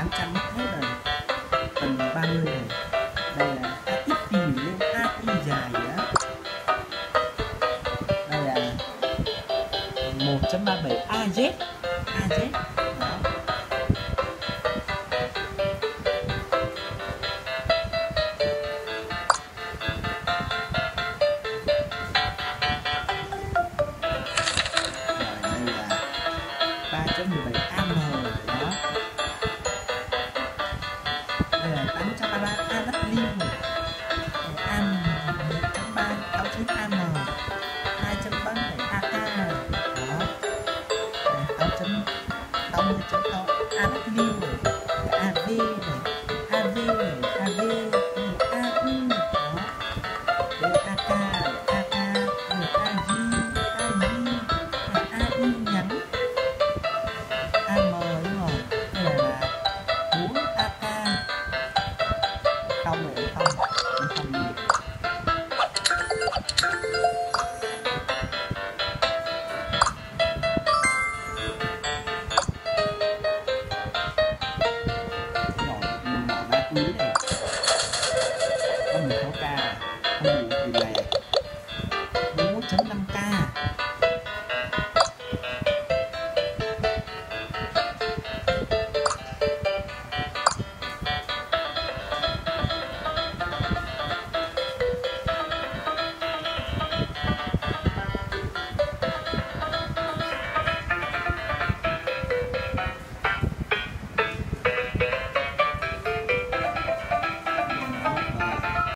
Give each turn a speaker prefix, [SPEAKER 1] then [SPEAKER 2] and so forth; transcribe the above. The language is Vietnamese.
[SPEAKER 1] 800 mất thế rồi phần 30 này. Đây là a ít tìm lên a y dài á, đây là 1.37 AZ AZ đó. Rồi đây là 3.17 AM đó. Lalu, 啦 ผู้